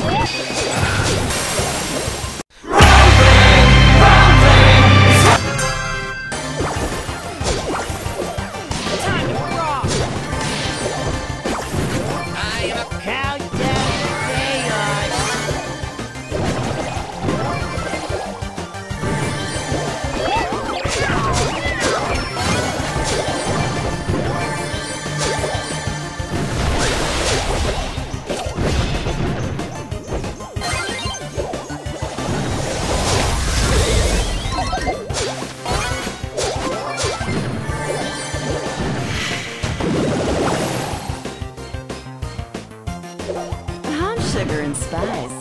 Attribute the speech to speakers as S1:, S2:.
S1: Time
S2: I'm sugar and spice.